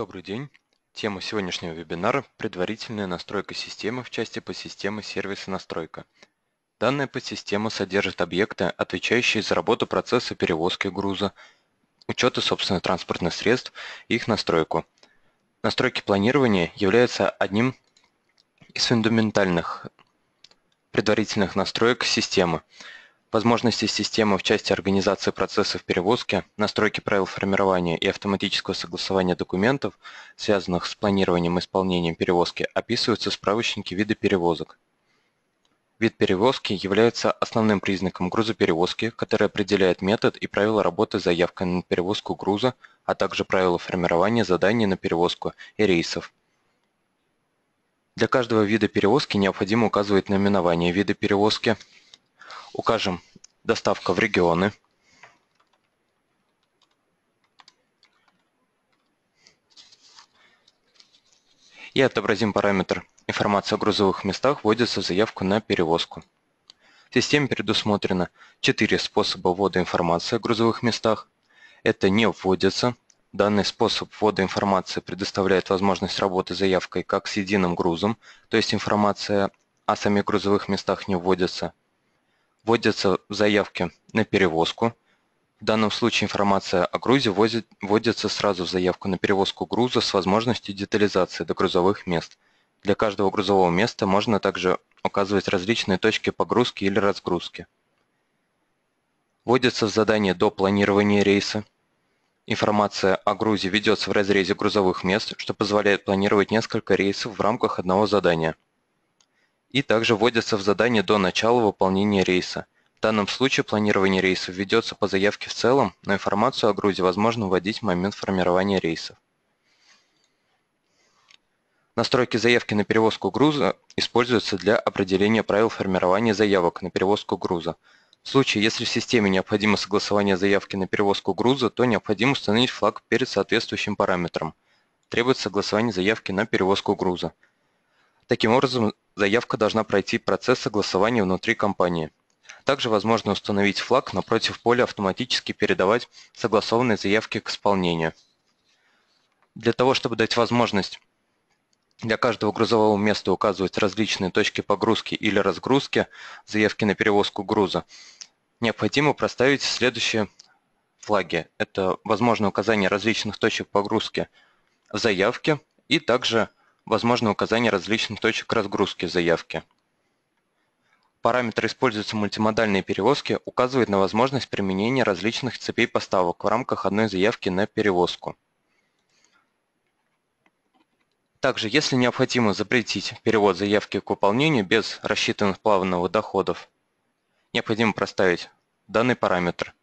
Добрый день. Тема сегодняшнего вебинара – предварительная настройка системы в части подсистемы сервиса настройка. Данная подсистема содержит объекты, отвечающие за работу процесса перевозки груза, учета собственных транспортных средств и их настройку. Настройки планирования являются одним из фундаментальных предварительных настроек системы – Возможности системы в части организации процессов перевозки, настройки правил формирования и автоматического согласования документов, связанных с планированием и исполнением перевозки, описываются в справочнике вида перевозок. Вид перевозки является основным признаком грузоперевозки, который определяет метод и правила работы с заявкой на перевозку груза, а также правила формирования заданий на перевозку и рейсов. Для каждого вида перевозки необходимо указывать наименование вида перевозки, укажем доставка в регионы. И отобразим параметр «Информация о грузовых местах вводится в заявку на перевозку». В системе предусмотрено четыре способа ввода информации о грузовых местах. Это не вводится. Данный способ ввода информации предоставляет возможность работы заявкой как с единым грузом, то есть информация о самих грузовых местах не вводится, вводятся в заявке на перевозку. В данном случае информация о грузе вводится сразу в заявку на перевозку груза с возможностью детализации до грузовых мест. Для каждого грузового места можно также указывать различные точки погрузки или разгрузки. Вводится в задание до планирования рейса. Информация о грузе ведется в разрезе грузовых мест, что позволяет планировать несколько рейсов в рамках одного задания и также вводятся в задание до начала выполнения рейса. В данном случае планирование рейсов ведется по заявке в целом, но информацию о грузе возможно вводить в момент формирования рейсов. Настройки заявки на перевозку груза используются для определения правил формирования заявок на перевозку груза. В случае, если в системе необходимо согласование заявки на перевозку груза, то необходимо установить флаг перед соответствующим параметром. Требуется согласование заявки на перевозку груза. Таким образом, заявка должна пройти процесс согласования внутри компании. Также возможно установить флаг напротив поля автоматически передавать согласованные заявки к исполнению. Для того, чтобы дать возможность для каждого грузового места указывать различные точки погрузки или разгрузки заявки на перевозку груза, необходимо проставить следующие флаги. Это возможно указание различных точек погрузки в заявке и также возможно указание различных точек разгрузки заявки. Параметр используется мультимодальные перевозки указывает на возможность применения различных цепей поставок в рамках одной заявки на перевозку. Также, если необходимо запретить перевод заявки к выполнению без рассчитанных плавных доходов, необходимо проставить данный параметр.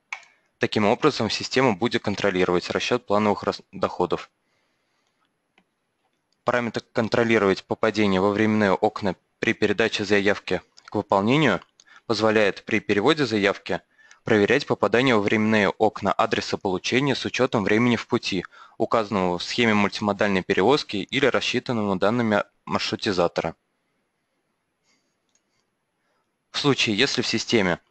Таким образом, система будет контролировать расчет плановых доходов. Параметр «Контролировать попадение во временные окна при передаче заявки к выполнению» позволяет при переводе заявки проверять попадание во временные окна адреса получения с учетом времени в пути, указанного в схеме мультимодальной перевозки или рассчитанного данными маршрутизатора. В случае, если в системе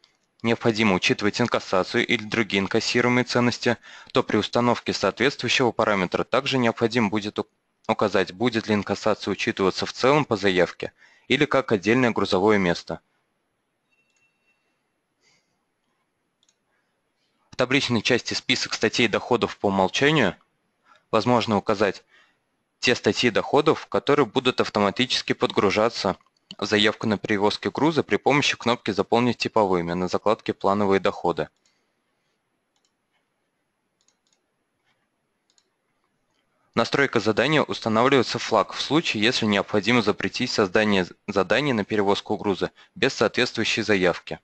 необходимо учитывать инкассацию или другие инкассируемые ценности, то при установке соответствующего параметра также необходимо будет указать, будет ли инкассация учитываться в целом по заявке или как отдельное грузовое место. В табличной части список статей доходов по умолчанию возможно указать те статьи доходов, которые будут автоматически подгружаться в заявку на перевозки груза при помощи кнопки «Заполнить типовыми» на закладке «Плановые доходы». Настройка задания устанавливается флаг в случае, если необходимо запретить создание задания на перевозку груза без соответствующей заявки.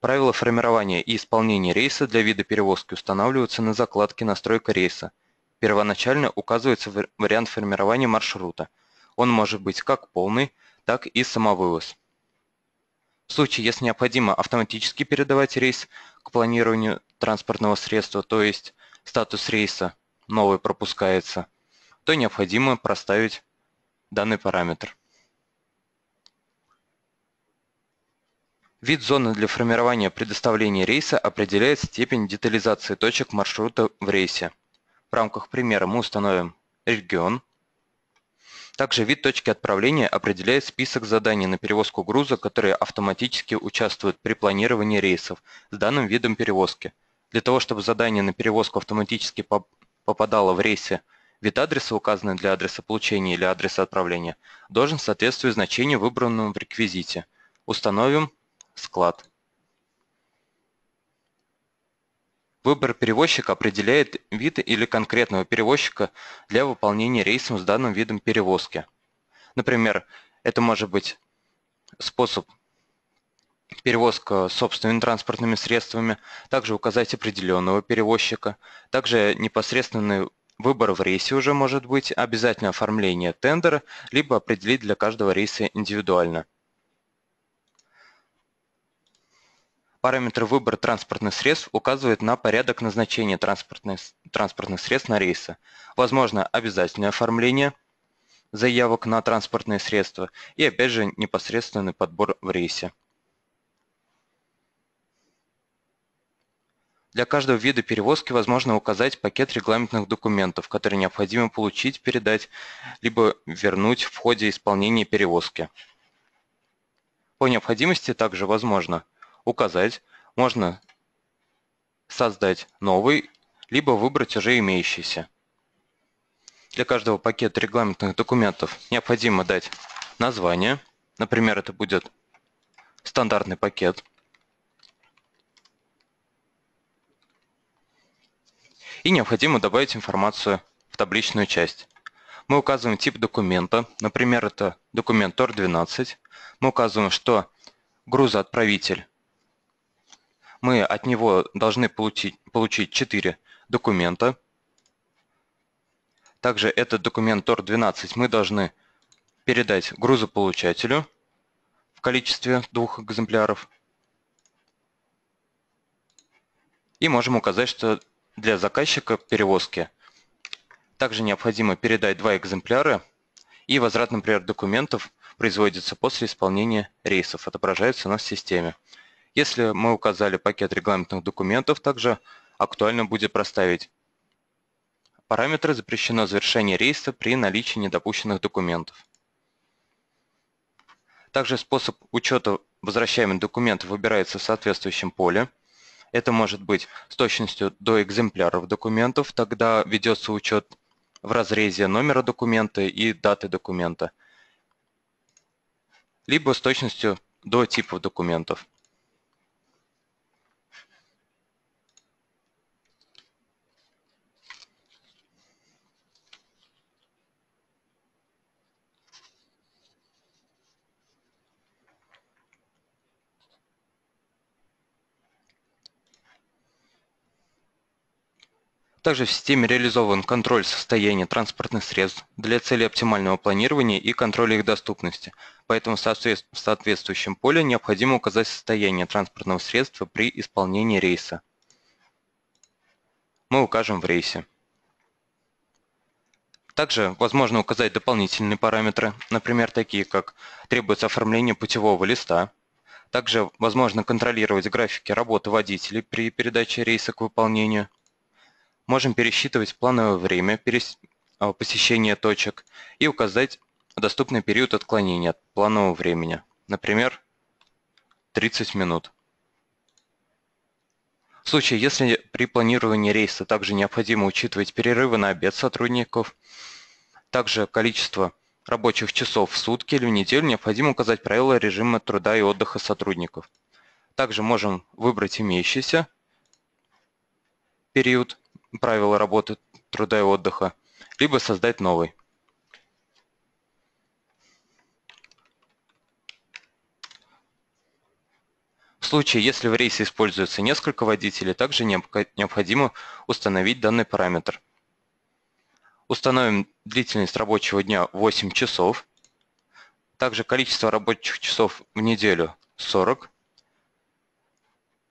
Правила формирования и исполнения рейса для вида перевозки устанавливаются на закладке «Настройка рейса». Первоначально указывается вариант формирования маршрута. Он может быть как полный, так и самовывоз. В случае, если необходимо автоматически передавать рейс к планированию транспортного средства, то есть статус рейса новый пропускается, то необходимо проставить данный параметр. Вид зоны для формирования предоставления рейса определяет степень детализации точек маршрута в рейсе. В рамках примера мы установим регион. Также вид точки отправления определяет список заданий на перевозку груза, которые автоматически участвуют при планировании рейсов с данным видом перевозки. Для того, чтобы задание на перевозку автоматически попадало в рейсе Вид адреса, указанный для адреса получения или адреса отправления, должен соответствовать значению, выбранному в реквизите. Установим склад. Выбор перевозчика определяет вид или конкретного перевозчика для выполнения рейсом с данным видом перевозки. Например, это может быть способ перевозка собственными транспортными средствами, также указать определенного перевозчика, также непосредственный Выбор в рейсе уже может быть обязательно оформление тендера, либо определить для каждого рейса индивидуально. Параметр выбора транспортных средств указывает на порядок назначения транспортных, транспортных средств на рейсы. Возможно обязательное оформление заявок на транспортные средства и опять же непосредственный подбор в рейсе. Для каждого вида перевозки возможно указать пакет регламентных документов, которые необходимо получить, передать, либо вернуть в ходе исполнения перевозки. По необходимости также возможно указать, можно создать новый, либо выбрать уже имеющийся. Для каждого пакета регламентных документов необходимо дать название, например, это будет стандартный пакет – и необходимо добавить информацию в табличную часть. Мы указываем тип документа, например, это документ TOR-12. Мы указываем, что грузоотправитель, мы от него должны получить, получить 4 документа. Также этот документ TOR-12 мы должны передать грузополучателю в количестве двух экземпляров. И можем указать, что для заказчика перевозки также необходимо передать два экземпляра и возврат, например, документов производится после исполнения рейсов, отображается у нас в системе. Если мы указали пакет регламентных документов, также актуально будет проставить параметры запрещено завершение рейса при наличии недопущенных документов. Также способ учета возвращаемых документов выбирается в соответствующем поле. Это может быть с точностью до экземпляров документов, тогда ведется учет в разрезе номера документа и даты документа, либо с точностью до типов документов. Также в системе реализован контроль состояния транспортных средств для цели оптимального планирования и контроля их доступности, поэтому в соответствующем поле необходимо указать состояние транспортного средства при исполнении рейса. Мы укажем в рейсе. Также возможно указать дополнительные параметры, например, такие как требуется оформление путевого листа. Также возможно контролировать графики работы водителей при передаче рейса к выполнению – Можем пересчитывать плановое время а, посещения точек и указать доступный период отклонения от планового времени. Например, 30 минут. В случае, если при планировании рейса также необходимо учитывать перерывы на обед сотрудников, также количество рабочих часов в сутки или в неделю, необходимо указать правила режима труда и отдыха сотрудников. Также можем выбрать имеющийся период правила работы труда и отдыха, либо создать новый. В случае, если в рейсе используется несколько водителей, также необходимо установить данный параметр. Установим длительность рабочего дня 8 часов. Также количество рабочих часов в неделю 40.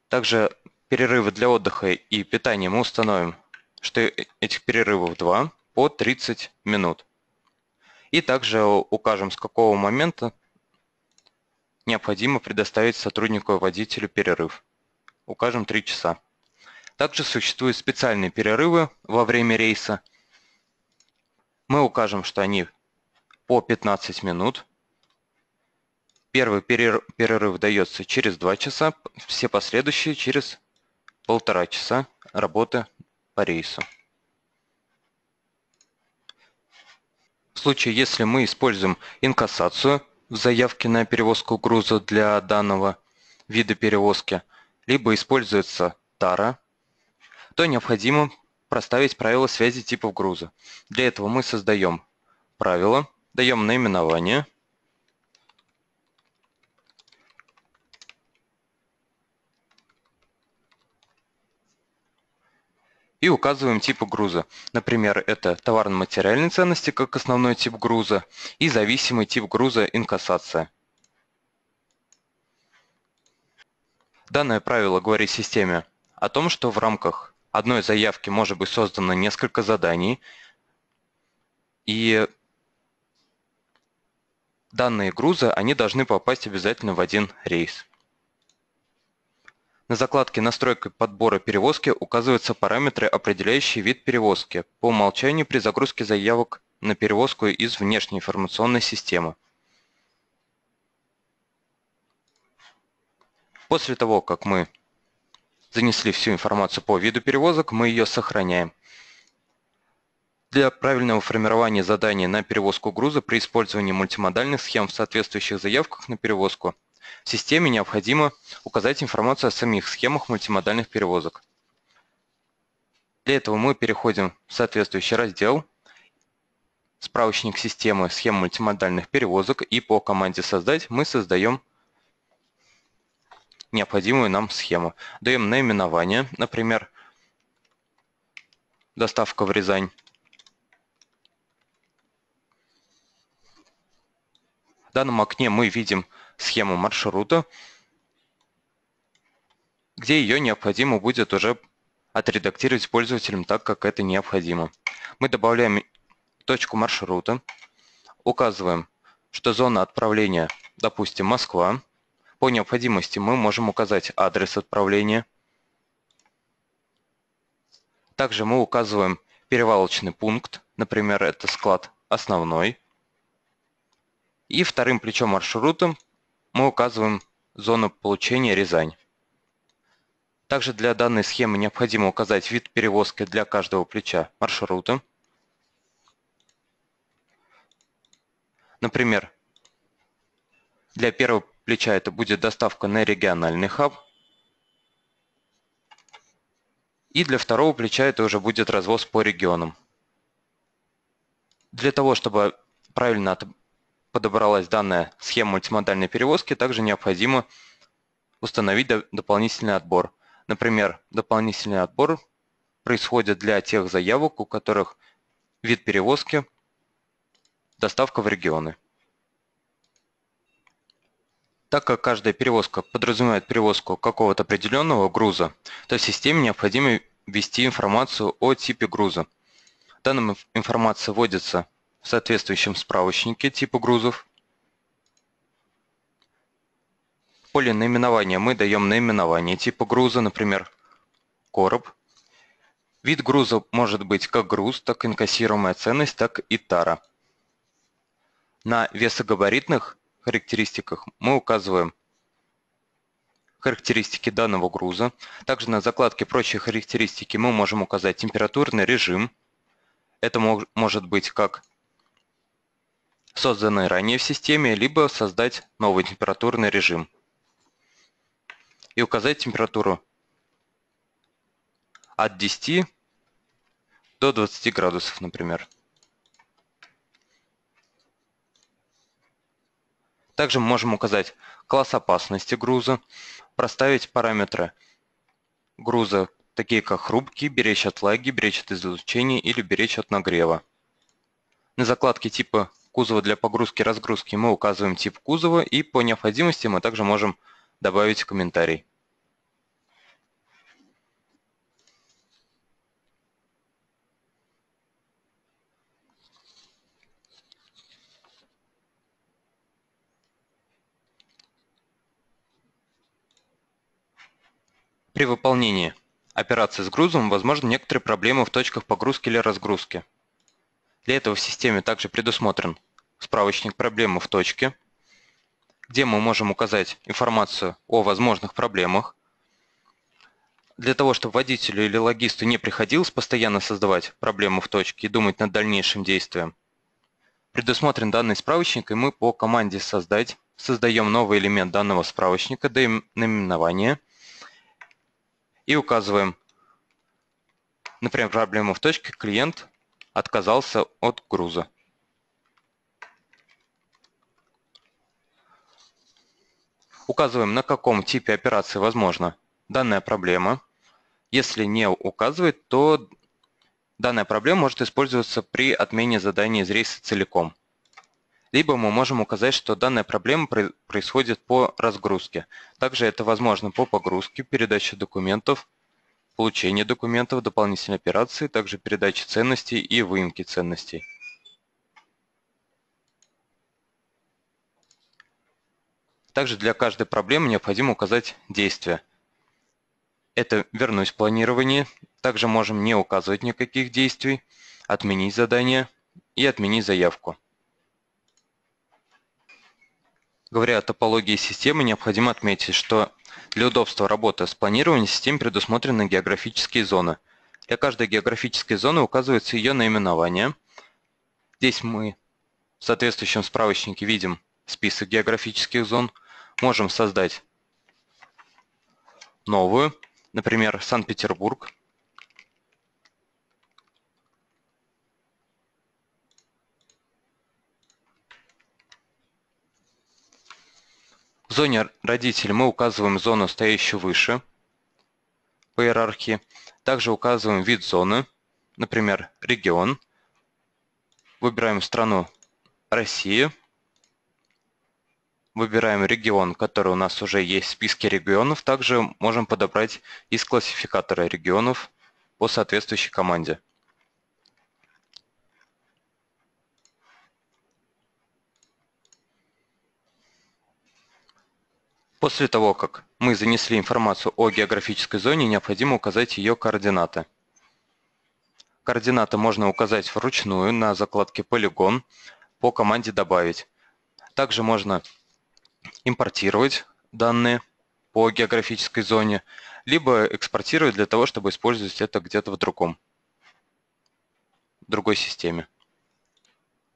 Также перерывы для отдыха и питания мы установим что этих перерывов 2 по 30 минут. И также укажем, с какого момента необходимо предоставить сотруднику водителю перерыв. Укажем 3 часа. Также существуют специальные перерывы во время рейса. Мы укажем, что они по 15 минут. Первый перерыв дается через 2 часа, все последующие через полтора часа работы по рейсу. В случае, если мы используем инкассацию в заявке на перевозку груза для данного вида перевозки, либо используется тара, то необходимо проставить правила связи типов груза. Для этого мы создаем правило, даем наименование, и указываем типы груза. Например, это товарно-материальные ценности как основной тип груза и зависимый тип груза инкассация. Данное правило говорит системе о том, что в рамках одной заявки может быть создано несколько заданий, и данные груза, они должны попасть обязательно в один рейс. На закладке «Настройка подбора перевозки» указываются параметры, определяющие вид перевозки, по умолчанию при загрузке заявок на перевозку из внешней информационной системы. После того, как мы занесли всю информацию по виду перевозок, мы ее сохраняем. Для правильного формирования задания на перевозку груза при использовании мультимодальных схем в соответствующих заявках на перевозку в системе необходимо указать информацию о самих схемах мультимодальных перевозок. Для этого мы переходим в соответствующий раздел «Справочник системы схем мультимодальных перевозок» и по команде «Создать» мы создаем необходимую нам схему. Даем наименование, например, «Доставка в Рязань». В данном окне мы видим схему маршрута, где ее необходимо будет уже отредактировать пользователем так, как это необходимо. Мы добавляем точку маршрута, указываем, что зона отправления, допустим, Москва. По необходимости мы можем указать адрес отправления. Также мы указываем перевалочный пункт, например, это склад основной. И вторым плечом маршрута мы указываем зону получения Рязань. Также для данной схемы необходимо указать вид перевозки для каждого плеча маршрута. Например, для первого плеча это будет доставка на региональный хаб. И для второго плеча это уже будет развоз по регионам. Для того, чтобы правильно подобралась данная схема мультимодальной перевозки, также необходимо установить дополнительный отбор. Например, дополнительный отбор происходит для тех заявок, у которых вид перевозки – доставка в регионы. Так как каждая перевозка подразумевает перевозку какого-то определенного груза, то системе необходимо ввести информацию о типе груза. Данная информация вводится в соответствующем справочнике типа грузов. В поле наименования мы даем наименование типа груза, например, короб. Вид груза может быть как груз, так и инкассируемая ценность, так и тара. На весогабаритных характеристиках мы указываем характеристики данного груза. Также на закладке «Прочие характеристики» мы можем указать температурный режим. Это может быть как созданный ранее в системе, либо создать новый температурный режим и указать температуру от 10 до 20 градусов, например. Также мы можем указать класс опасности груза, проставить параметры груза, такие как хрупкий, беречь от влаги, беречь от излучения или беречь от нагрева. На закладке типа кузова для погрузки-разгрузки мы указываем тип кузова и по необходимости мы также можем добавить комментарий. При выполнении операции с грузом возможны некоторые проблемы в точках погрузки или разгрузки. Для этого в системе также предусмотрен справочник проблемы в точке, где мы можем указать информацию о возможных проблемах. Для того, чтобы водителю или логисту не приходилось постоянно создавать проблему в точке и думать над дальнейшим действием, предусмотрен данный справочник, и мы по команде «Создать» создаем новый элемент данного справочника до наименования и указываем, например, проблему в точке «Клиент отказался от груза». Указываем, на каком типе операции возможна данная проблема. Если не указывает, то данная проблема может использоваться при отмене задания из рейса целиком. Либо мы можем указать, что данная проблема происходит по разгрузке. Также это возможно по погрузке, передаче документов, получению документов, дополнительной операции, также передаче ценностей и выемки ценностей. Также для каждой проблемы необходимо указать действие. Это вернусь в планирование. Также можем не указывать никаких действий, отменить задание и отменить заявку. Говоря о топологии системы, необходимо отметить, что для удобства работы с планированием систем предусмотрены географические зоны. Для каждой географической зоны указывается ее наименование. Здесь мы в соответствующем справочнике видим список географических зон. Можем создать новую, например, Санкт-Петербург. Зоне родителей мы указываем зону, стоящую выше по иерархии. Также указываем вид зоны, например, регион. Выбираем страну Россия. Выбираем регион, который у нас уже есть в списке регионов. Также можем подобрать из классификатора регионов по соответствующей команде. После того, как мы занесли информацию о географической зоне, необходимо указать ее координаты. Координаты можно указать вручную на закладке «Полигон» по команде «Добавить». Также можно импортировать данные по географической зоне, либо экспортировать для того, чтобы использовать это где-то в другом, другой системе.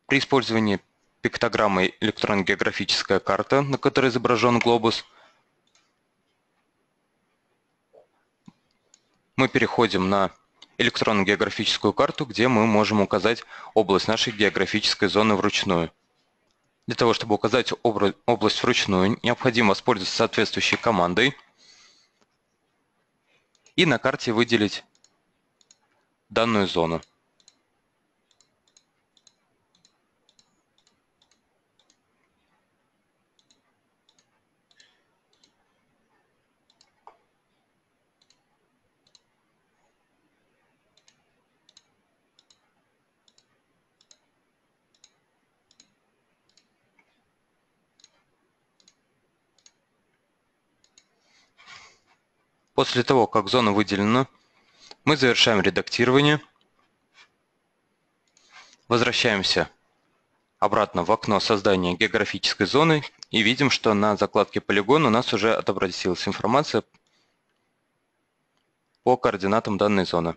При использовании пиктограммы электронно-географическая карта, на которой изображен глобус – мы переходим на электронную географическую карту, где мы можем указать область нашей географической зоны вручную. Для того, чтобы указать область вручную, необходимо воспользоваться соответствующей командой и на карте выделить данную зону. После того, как зона выделена, мы завершаем редактирование. Возвращаемся обратно в окно создания географической зоны и видим, что на закладке полигон у нас уже отобразилась информация по координатам данной зоны.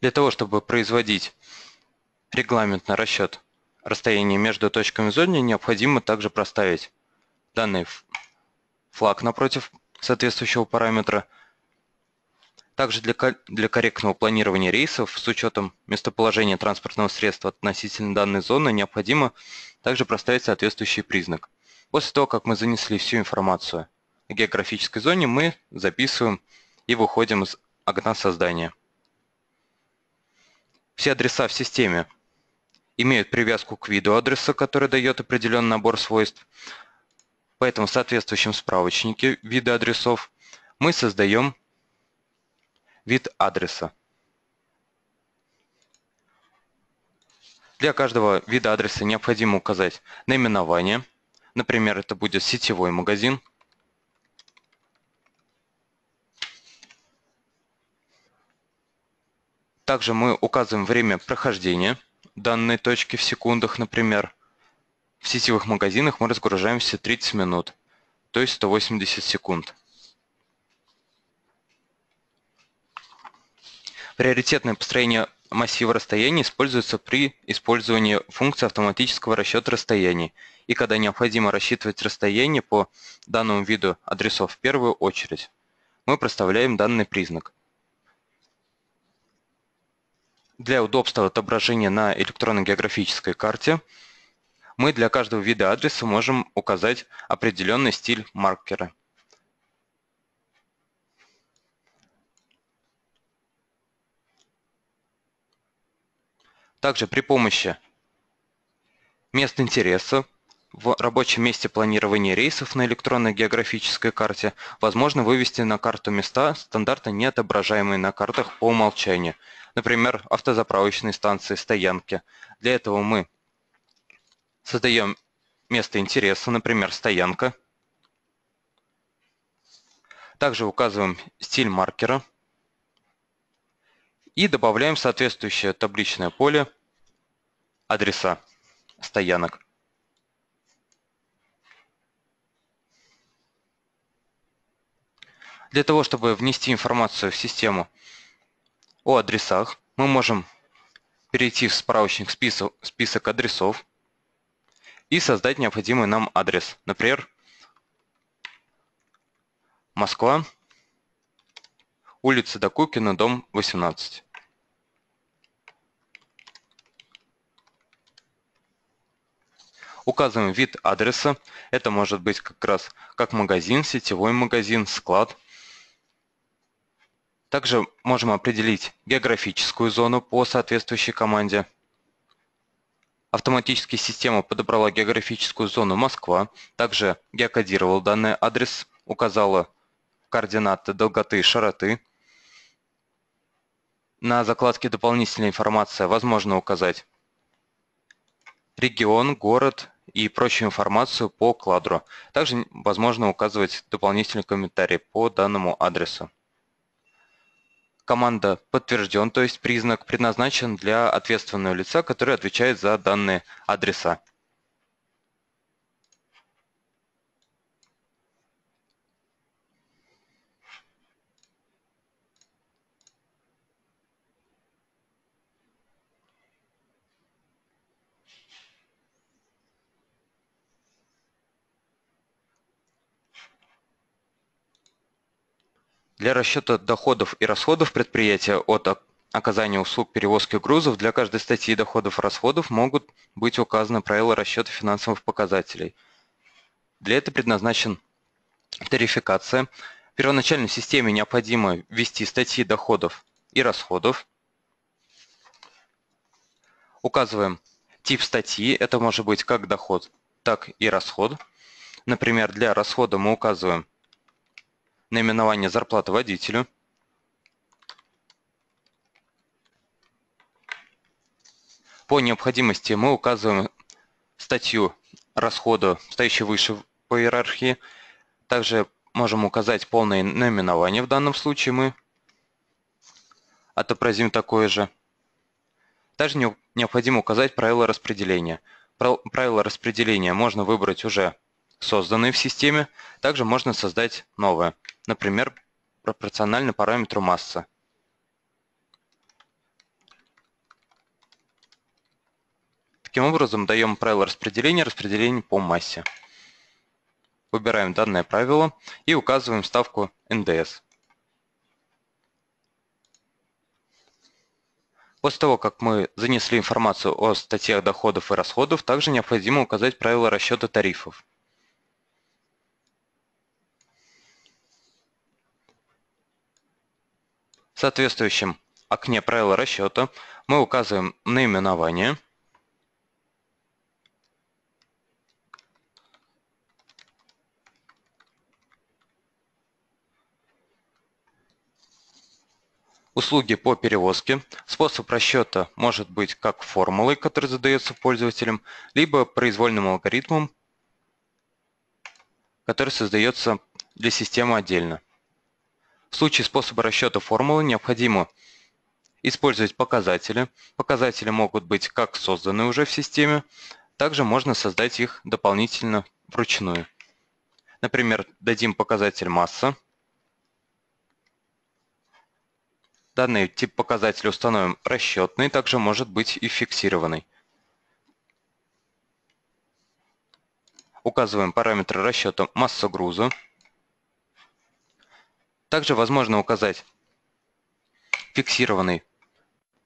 Для того, чтобы производить регламентный расчет расстояния между точками зоны, необходимо также проставить данный флаг напротив соответствующего параметра – также для, для корректного планирования рейсов с учетом местоположения транспортного средства относительно данной зоны необходимо также проставить соответствующий признак. После того, как мы занесли всю информацию о географической зоне, мы записываем и выходим из окна создания. Все адреса в системе имеют привязку к виду адреса, который дает определенный набор свойств. Поэтому в соответствующем справочнике вида адресов мы создаем вид адреса. Для каждого вида адреса необходимо указать наименование. Например, это будет сетевой магазин. Также мы указываем время прохождения данной точки в секундах, например. В сетевых магазинах мы разгружаемся 30 минут, то есть 180 секунд. Приоритетное построение массива расстояний используется при использовании функции автоматического расчета расстояний и когда необходимо рассчитывать расстояние по данному виду адресов в первую очередь. Мы проставляем данный признак. Для удобства отображения на электронно-географической карте мы для каждого вида адреса можем указать определенный стиль маркера. Также при помощи мест интереса в рабочем месте планирования рейсов на электронной географической карте возможно вывести на карту места, стандартно не отображаемые на картах по умолчанию, например, автозаправочные станции, стоянки. Для этого мы создаем место интереса, например, стоянка. Также указываем стиль маркера и добавляем соответствующее табличное поле адреса стоянок. Для того, чтобы внести информацию в систему о адресах, мы можем перейти в справочник список, список адресов и создать необходимый нам адрес. Например, Москва, улица Докукина, дом 18. Указываем вид адреса. Это может быть как раз как магазин, сетевой магазин, склад. Также можем определить географическую зону по соответствующей команде. Автоматически система подобрала географическую зону Москва, также геокодировала данный адрес, указала координаты долготы и широты. На закладке «Дополнительная информация» возможно указать регион, город, и прочую информацию по кладру. Также возможно указывать дополнительные комментарии по данному адресу. Команда подтвержден, то есть признак предназначен для ответственного лица, который отвечает за данные адреса. Для расчета доходов и расходов предприятия от оказания услуг перевозки грузов для каждой статьи доходов и расходов могут быть указаны правила расчета финансовых показателей. Для этого предназначен тарификация. В первоначальной системе необходимо ввести статьи доходов и расходов. Указываем тип статьи. Это может быть как доход, так и расход. Например, для расхода мы указываем наименование зарплаты водителю. По необходимости мы указываем статью расхода, стоящую выше по иерархии. Также можем указать полное наименование. В данном случае мы отобразим такое же. Также необходимо указать правила распределения. Правила распределения можно выбрать уже созданные в системе. Также можно создать новое например, пропорционально параметру масса. Таким образом, даем правило распределения, распределение по массе. Выбираем данное правило и указываем ставку НДС. После того, как мы занесли информацию о статьях доходов и расходов, также необходимо указать правила расчета тарифов. Соответствующем окне правила расчета мы указываем наименование, Услуги по перевозке. Способ расчета может быть как формулой, которая задается пользователем, либо произвольным алгоритмом, который создается для системы отдельно. В случае способа расчета формулы необходимо использовать показатели. Показатели могут быть как созданы уже в системе, также можно создать их дополнительно вручную. Например, дадим показатель масса. Данный тип показателя установим расчетный, также может быть и фиксированный. Указываем параметры расчета масса груза. Также возможно указать фиксированный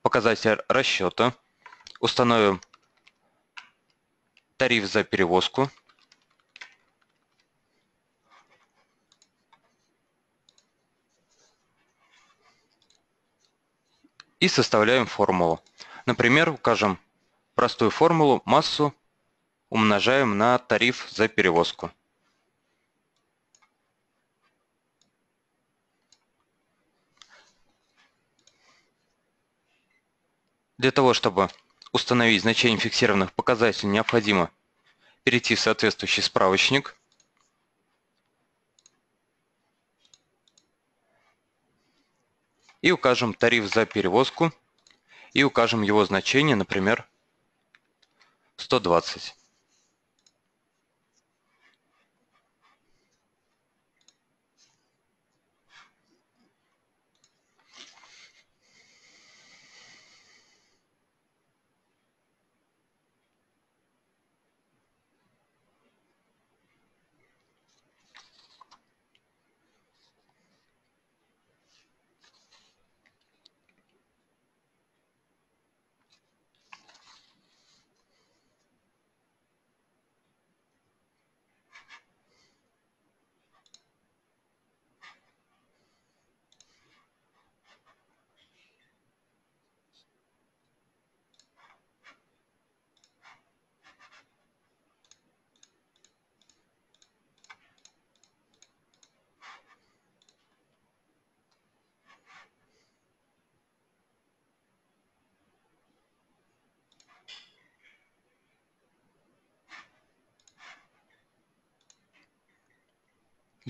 показатель расчета. Установим тариф за перевозку. И составляем формулу. Например, укажем простую формулу массу умножаем на тариф за перевозку. Для того, чтобы установить значение фиксированных показателей, необходимо перейти в соответствующий справочник. И укажем тариф за перевозку. И укажем его значение, например, 120.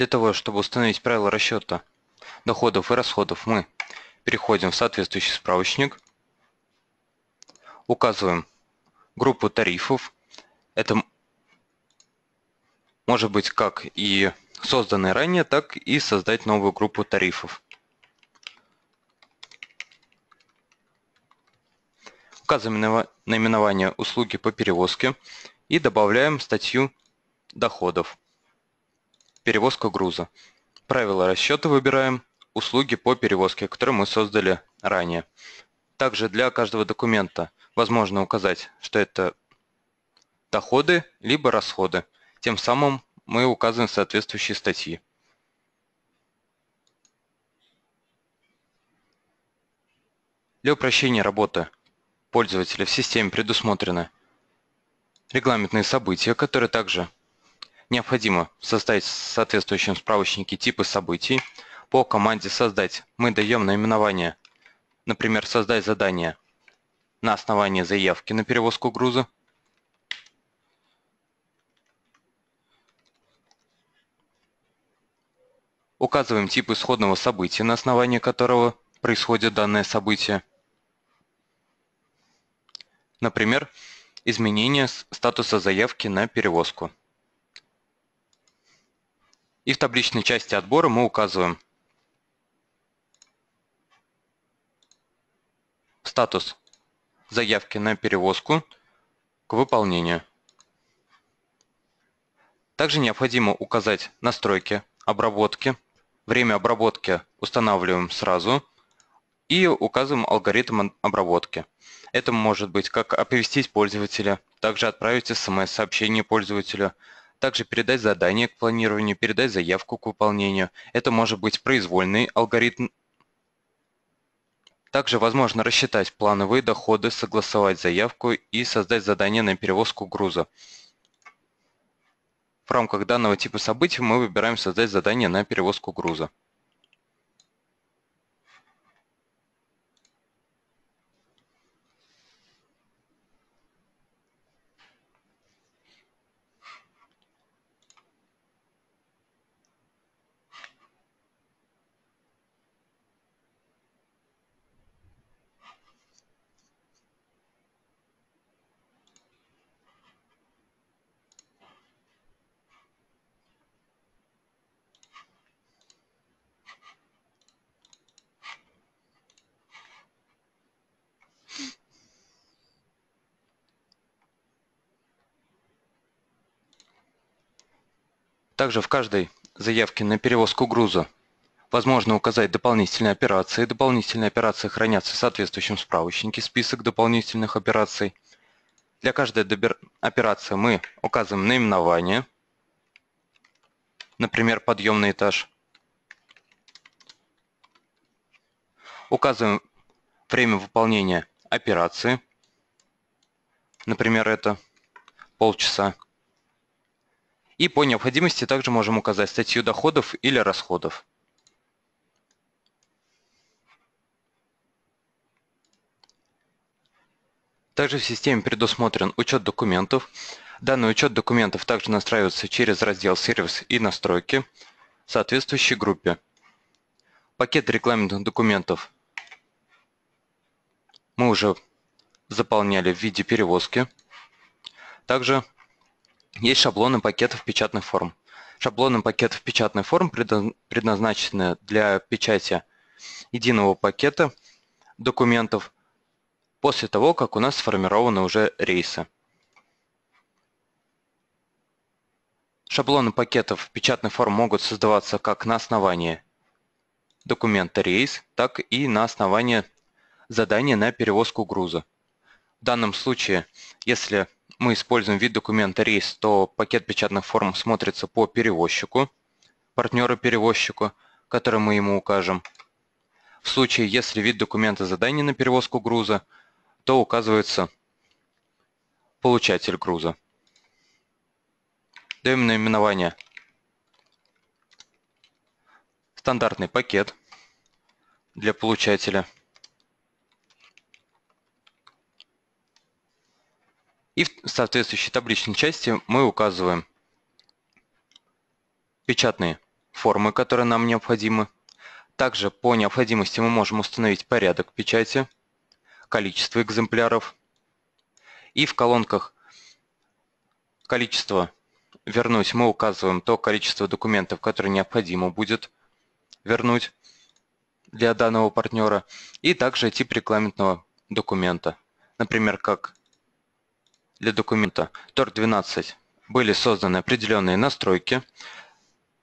Для того, чтобы установить правила расчета доходов и расходов, мы переходим в соответствующий справочник, указываем группу тарифов. Это может быть как и созданные ранее, так и создать новую группу тарифов. Указываем наименование услуги по перевозке и добавляем статью доходов перевозка груза. Правила расчета выбираем, услуги по перевозке, которые мы создали ранее. Также для каждого документа возможно указать, что это доходы либо расходы. Тем самым мы указываем соответствующие статьи. Для упрощения работы пользователя в системе предусмотрены регламентные события, которые также Необходимо в соответствующем справочнике типы событий. По команде «Создать» мы даем наименование, например, «Создать задание» на основании заявки на перевозку груза. Указываем тип исходного события, на основании которого происходит данное событие. Например, изменение статуса заявки на перевозку. И в табличной части отбора мы указываем статус заявки на перевозку к выполнению. Также необходимо указать настройки обработки. Время обработки устанавливаем сразу и указываем алгоритм обработки. Это может быть как оповестить пользователя, также отправить смс-сообщение пользователю, также передать задание к планированию, передать заявку к выполнению. Это может быть произвольный алгоритм. Также возможно рассчитать плановые доходы, согласовать заявку и создать задание на перевозку груза. В рамках данного типа событий мы выбираем создать задание на перевозку груза. Также в каждой заявке на перевозку груза возможно указать дополнительные операции. Дополнительные операции хранятся в соответствующем справочнике список дополнительных операций. Для каждой операции мы указываем наименование, например, подъемный этаж. Указываем время выполнения операции, например, это полчаса. И по необходимости также можем указать статью доходов или расходов. Также в системе предусмотрен учет документов. Данный учет документов также настраивается через раздел «Сервис» и «Настройки» соответствующей группе. Пакет регламентных документов мы уже заполняли в виде перевозки. Также есть шаблоны пакетов печатных форм. Шаблоны пакетов печатных форм предназначены для печати единого пакета документов после того, как у нас сформированы уже рейсы. Шаблоны пакетов печатных форм могут создаваться как на основании документа рейс, так и на основании задание на перевозку груза. В данном случае, если мы используем вид документа рейс, то пакет печатных форм смотрится по перевозчику, партнеру-перевозчику, который мы ему укажем. В случае, если вид документа задания на перевозку груза, то указывается получатель груза. Даем наименование стандартный пакет для получателя – И в соответствующей табличной части мы указываем печатные формы, которые нам необходимы. Также по необходимости мы можем установить порядок печати, количество экземпляров. И в колонках количество вернуть мы указываем то количество документов, которые необходимо будет вернуть для данного партнера. И также тип регламентного документа. Например, как для документа TOR-12 были созданы определенные настройки.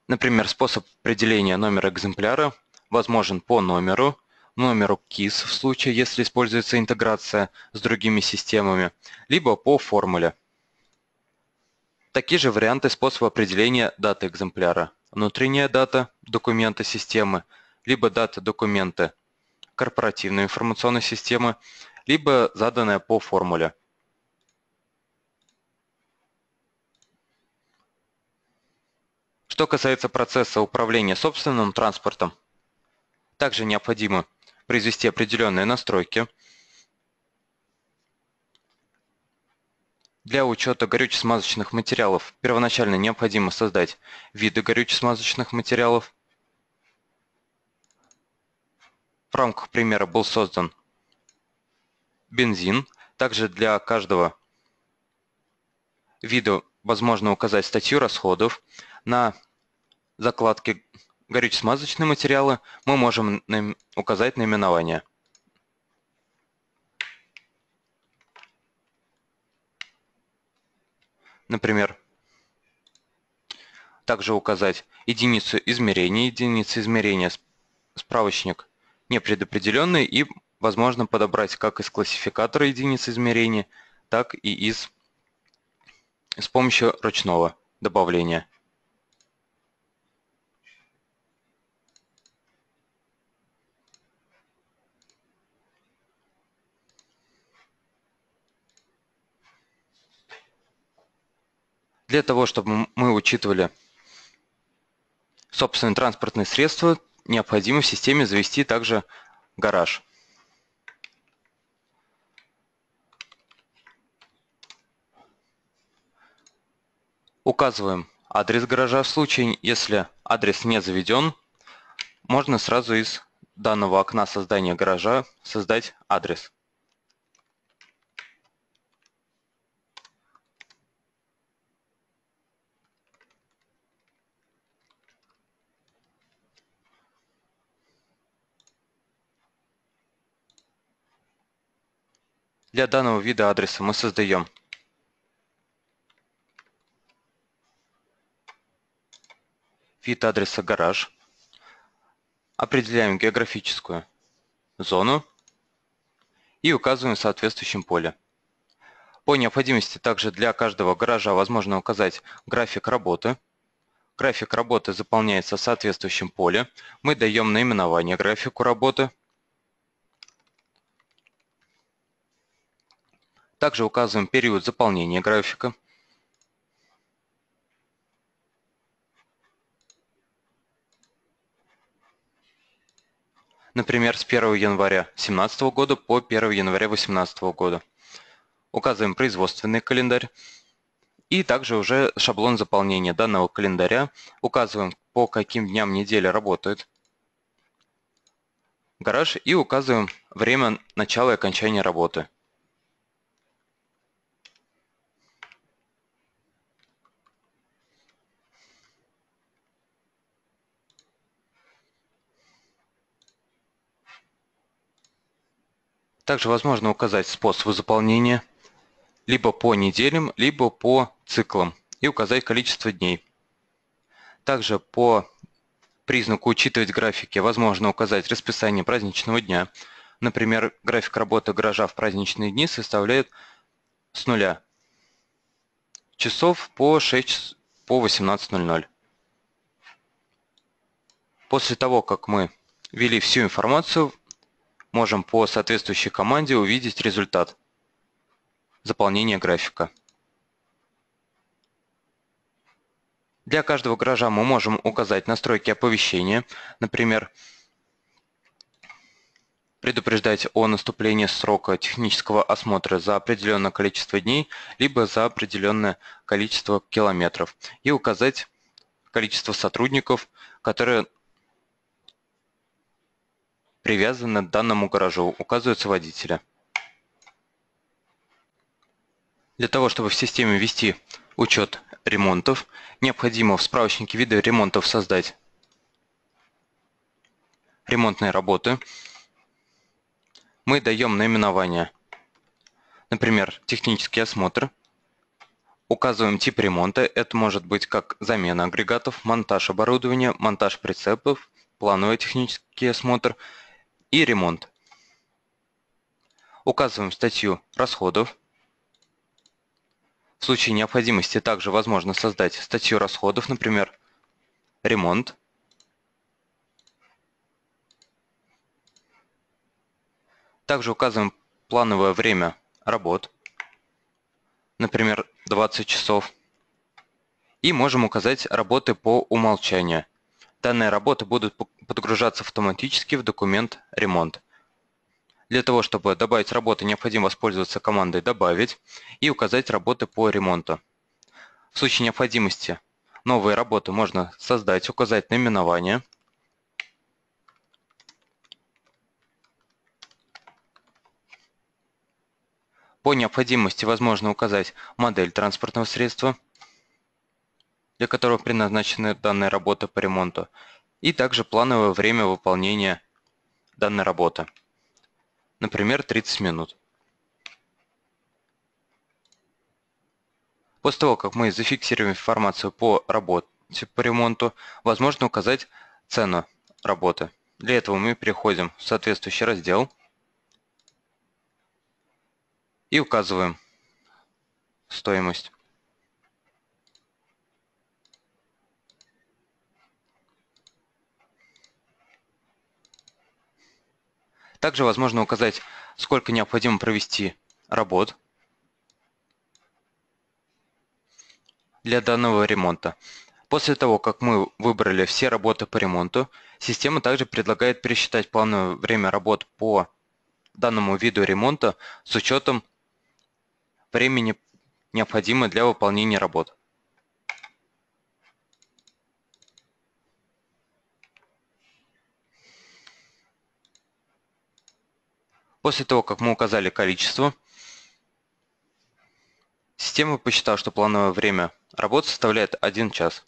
Например, способ определения номера экземпляра возможен по номеру, номеру KISS в случае, если используется интеграция с другими системами, либо по формуле. Такие же варианты способа определения даты экземпляра. Внутренняя дата документа системы, либо дата документа корпоративной информационной системы, либо заданная по формуле. Что касается процесса управления собственным транспортом, также необходимо произвести определенные настройки. Для учета горюче-смазочных материалов первоначально необходимо создать виды горюче-смазочных материалов. В рамках примера был создан бензин. Также для каждого вида возможно указать статью расходов. На закладке горюче-смазочные материалы мы можем указать наименование. Например, также указать единицу измерения, единица измерения справочник непредопределенный и возможно подобрать как из классификатора единиц измерения, так и из с помощью ручного добавления. Для того, чтобы мы учитывали собственные транспортные средства, необходимо в системе завести также гараж. Указываем адрес гаража. В случае, если адрес не заведен, можно сразу из данного окна создания гаража создать адрес. Для данного вида адреса мы создаем вид адреса гараж, определяем географическую зону и указываем в соответствующем поле. По необходимости также для каждого гаража возможно указать график работы. График работы заполняется в соответствующем поле. Мы даем наименование графику работы. Также указываем период заполнения графика. Например, с 1 января 2017 года по 1 января 2018 года указываем производственный календарь и также уже шаблон заполнения данного календаря, указываем по каким дням недели работает гараж и указываем время начала и окончания работы. Также возможно указать способы заполнения либо по неделям, либо по циклам и указать количество дней. Также по признаку «Учитывать графики» возможно указать расписание праздничного дня. Например, график работы гаража в праздничные дни составляет с нуля часов по 6 по 18.00. После того, как мы ввели всю информацию, можем по соответствующей команде увидеть результат заполнения графика. Для каждого гаража мы можем указать настройки оповещения, например, предупреждать о наступлении срока технического осмотра за определенное количество дней, либо за определенное количество километров, и указать количество сотрудников, которые привязаны к данному гаражу, указываются водителя. Для того, чтобы в системе ввести учет ремонтов, необходимо в справочнике вида ремонтов создать ремонтные работы. Мы даем наименование, например, технический осмотр. Указываем тип ремонта. Это может быть как замена агрегатов, монтаж оборудования, монтаж прицепов, плановый технический осмотр и ремонт. Указываем статью расходов. В случае необходимости также возможно создать статью расходов, например, ремонт. Также указываем плановое время работ, например, 20 часов. И можем указать работы по умолчанию. Данные работы будут подгружаться автоматически в документ «Ремонт». Для того, чтобы добавить работы, необходимо воспользоваться командой «Добавить» и указать работы по ремонту. В случае необходимости новые работы можно создать, указать наименование. По необходимости возможно указать модель транспортного средства, для которого предназначены данные работы по ремонту, и также плановое время выполнения данной работы например, 30 минут. После того, как мы зафиксируем информацию по работе по ремонту, возможно указать цену работы. Для этого мы переходим в соответствующий раздел и указываем стоимость. Также возможно указать, сколько необходимо провести работ для данного ремонта. После того, как мы выбрали все работы по ремонту, система также предлагает пересчитать плановое время работ по данному виду ремонта с учетом времени, необходимого для выполнения работ. После того, как мы указали количество, система посчитала, что плановое время работы составляет 1 час.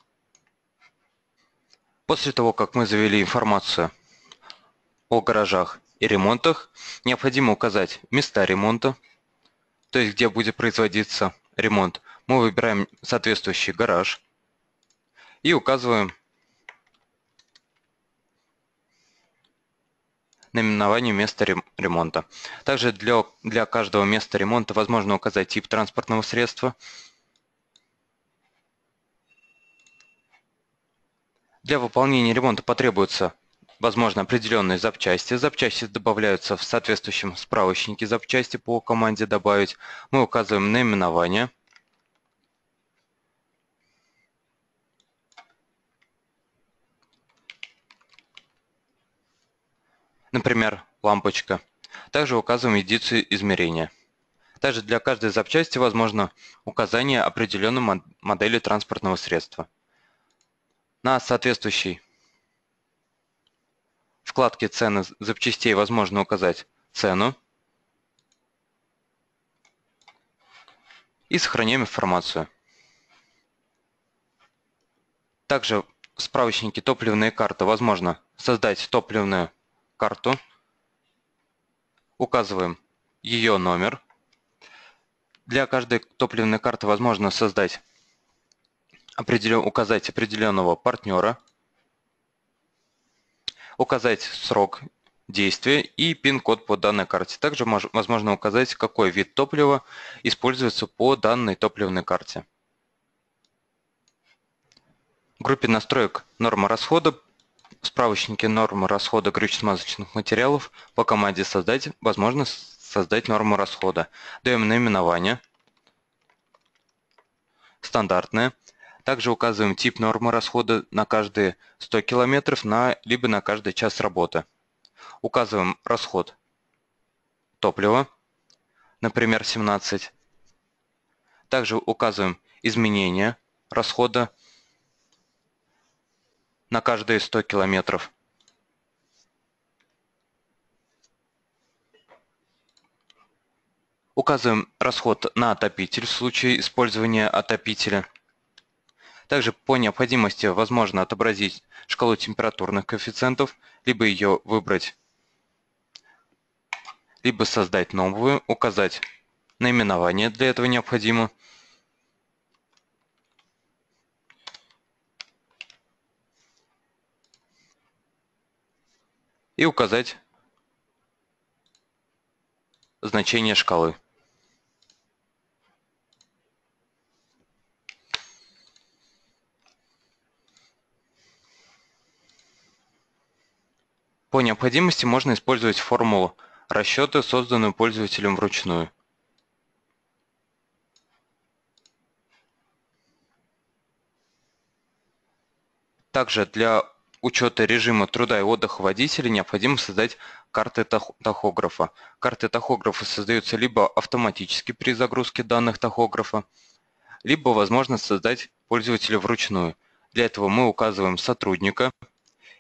После того, как мы завели информацию о гаражах и ремонтах, необходимо указать места ремонта, то есть где будет производиться ремонт. Мы выбираем соответствующий гараж и указываем наименование места ремонта. Также для, для каждого места ремонта возможно указать тип транспортного средства. Для выполнения ремонта потребуется возможно определенные запчасти. Запчасти добавляются в соответствующем справочнике запчасти по команде «Добавить». Мы указываем наименование. Например, лампочка. Также указываем единицу измерения. Также для каждой запчасти возможно указание определенной модели транспортного средства. На соответствующей вкладке «Цены запчастей» возможно указать цену и сохраняем информацию. Также в справочнике «Топливные карты» возможно создать топливную карту, указываем ее номер. Для каждой топливной карты возможно создать определен, указать определенного партнера – указать срок действия и пин-код по данной карте. Также возможно указать, какой вид топлива используется по данной топливной карте. В группе настроек норма расхода в справочнике нормы расхода горюче-смазочных материалов по команде «Создать» возможно создать норму расхода. Даем наименование, стандартное, также указываем тип нормы расхода на каждые 100 км, на, либо на каждый час работы. Указываем расход топлива, например, 17. Также указываем изменения расхода на каждые 100 километров. Указываем расход на отопитель в случае использования отопителя. Также по необходимости возможно отобразить шкалу температурных коэффициентов, либо ее выбрать, либо создать новую, указать наименование для этого необходимо. И указать значение шкалы. По необходимости можно использовать формулу расчета, созданную пользователем вручную. Также для учета режима труда и отдыха водителя необходимо создать карты тахографа. Карты тахографа создаются либо автоматически при загрузке данных тахографа, либо возможно создать пользователя вручную. Для этого мы указываем сотрудника,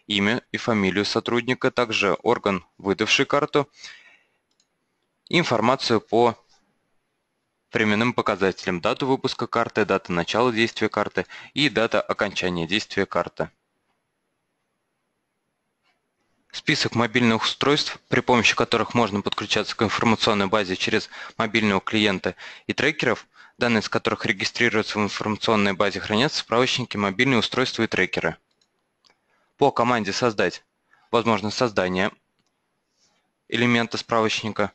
имя и фамилию сотрудника, также орган, выдавший карту, информацию по временным показателям, дату выпуска карты, дата начала действия карты и дата окончания действия карты. Список мобильных устройств, при помощи которых можно подключаться к информационной базе через мобильного клиента и трекеров, данные из которых регистрируются в информационной базе, хранятся в справочнике «Мобильные устройства и трекеры» по команде создать возможность создания элемента справочника.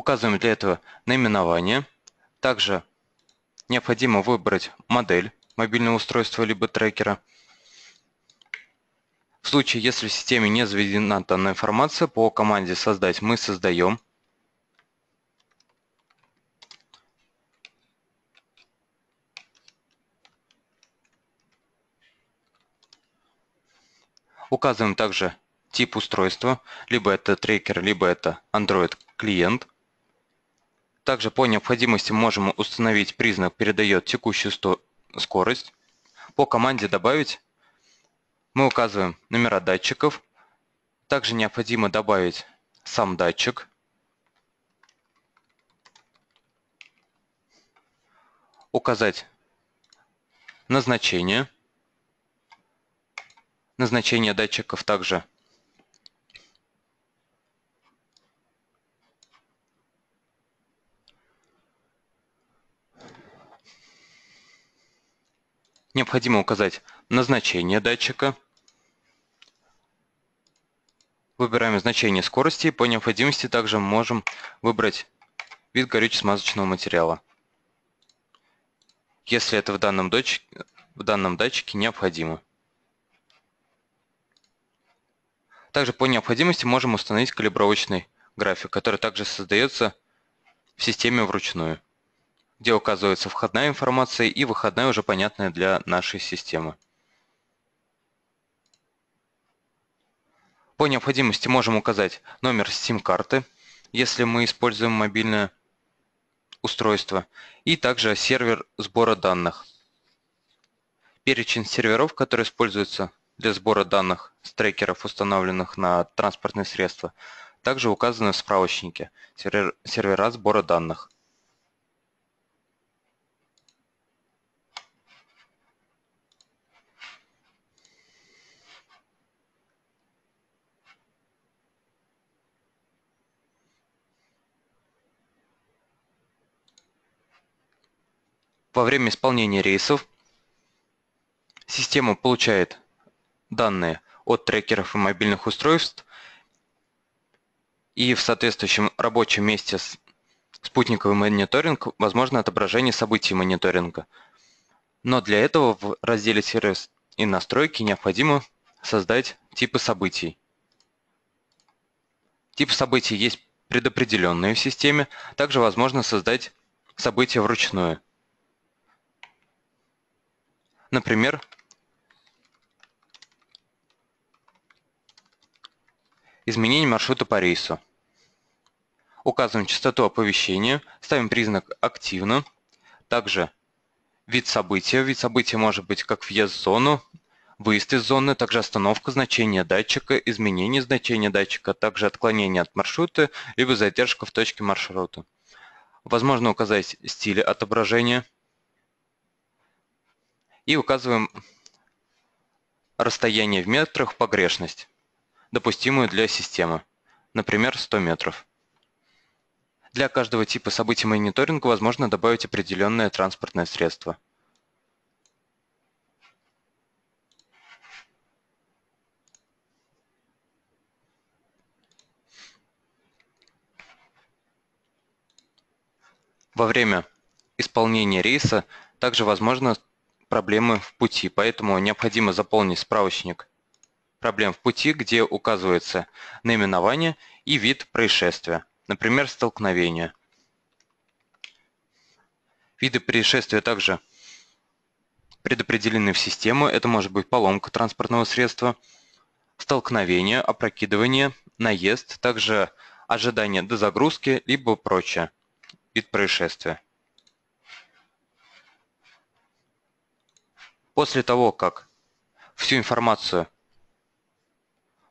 Указываем для этого наименование. Также необходимо выбрать модель мобильного устройства либо трекера. В случае, если в системе не заведена данная информация, по команде «Создать» мы создаем Указываем также тип устройства, либо это трекер, либо это Android клиент. Также по необходимости можем установить признак «Передает текущую скорость». По команде «Добавить» мы указываем номера датчиков. Также необходимо добавить сам датчик. Указать назначение – назначение датчиков также необходимо указать назначение датчика. Выбираем значение скорости. По необходимости также можем выбрать вид горюче-смазочного материала, если это в данном, датчике, в данном датчике необходимо. Также по необходимости можем установить калибровочный график, который также создается в системе вручную, где указывается входная информация и выходная уже понятная для нашей системы. По необходимости можем указать номер сим-карты, если мы используем мобильное устройство, и также сервер сбора данных. Перечень серверов, которые используются для сбора данных с трекеров, установленных на транспортные средства, также указаны в справочнике сервера сбора данных. Во время исполнения рейсов система получает данные от трекеров и мобильных устройств и в соответствующем рабочем месте спутниковый мониторинг возможно отображение событий мониторинга. Но для этого в разделе «Сервис и настройки» необходимо создать типы событий. Типы событий есть предопределенные в системе, также возможно создать события вручную. Например, изменение маршрута по рейсу. Указываем частоту оповещения, ставим признак «Активно». Также вид события. Вид события может быть как въезд в зону, выезд из зоны, также остановка значения датчика, изменение значения датчика, также отклонение от маршрута, либо задержка в точке маршрута. Возможно указать стиль отображения. И указываем расстояние в метрах погрешность допустимую для системы, например, 100 метров. Для каждого типа событий мониторинга возможно добавить определенное транспортное средство. Во время исполнения рейса также возможны проблемы в пути, поэтому необходимо заполнить справочник проблем в пути, где указывается наименование и вид происшествия, например, столкновение. Виды происшествия также предопределены в систему. Это может быть поломка транспортного средства, столкновение, опрокидывание, наезд, также ожидание дозагрузки, либо прочее. Вид происшествия. После того, как всю информацию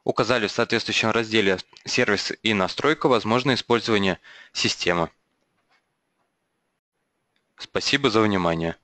указали в соответствующем разделе «Сервис и настройка» возможно использование системы. Спасибо за внимание.